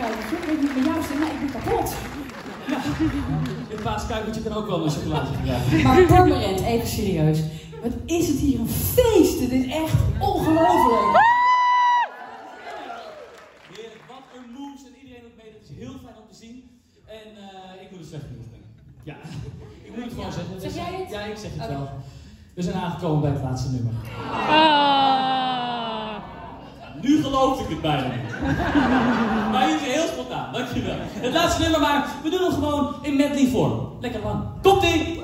Ik weet niet met jou zit, maar ik ben kapot. Ja, het paaskuikentje kan ook wel een chocolaatje gebruiken. Maar permanent, even serieus. Wat is het hier een feest? Dit is echt ongelooflijk. Heerlijk, wat een moves en iedereen dat mee. Dat is heel fijn om te zien. En eh, ik moet het slecht nieuws brengen. Ja, ik moet het gewoon zeggen. Zeg jij het? Ja, ik zeg het wel. We zijn aangekomen bij het laatste nummer. Ah. Nu geloof ik het bijna niet spontaan, dankjewel. Het laatste nummer, maar we doen het gewoon in medley vorm. Lekker lang. Komt-ie!